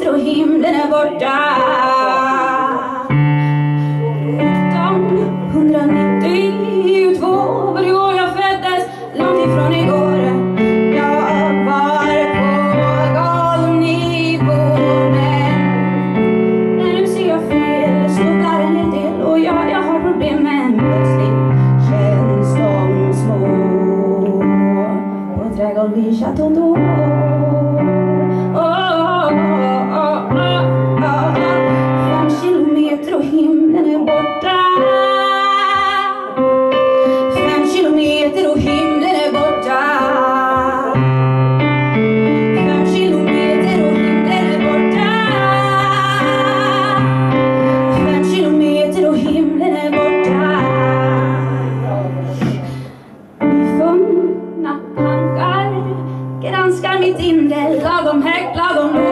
kilometer och himlen är borta. Utom kilometer och himlen är borta. Fem kilometer och himlen är borta. Fem kilometer och himlen är borta. Fem kilometer och himlen är borta. Nyfunna tankar granskar mitt inre lagom högt, lagom lågt